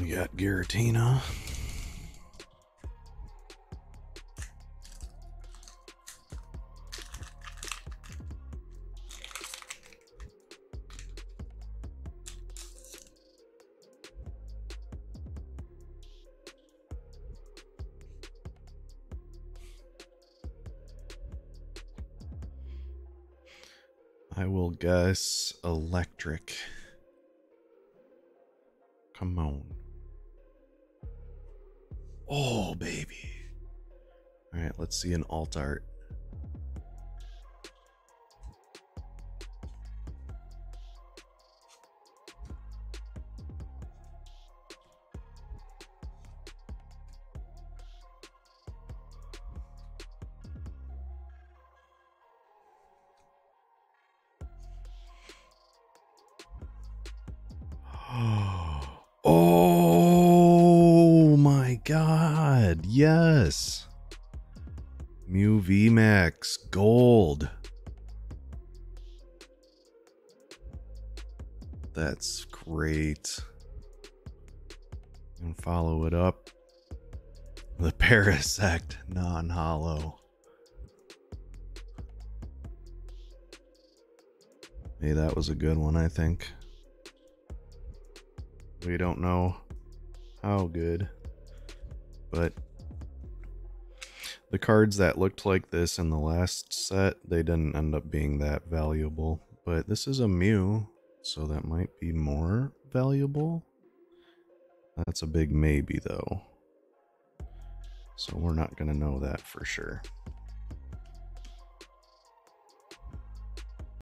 We got Giratina. I will guess electric. Come on. Oh, baby. All right, let's see an alt art. God. Yes. Mew VMAX gold. That's great. And follow it up. The Parasect non holo. Hey, that was a good one, I think. We don't know how good, but the cards that looked like this in the last set, they didn't end up being that valuable. But this is a Mew, so that might be more valuable. That's a big maybe, though. So we're not going to know that for sure.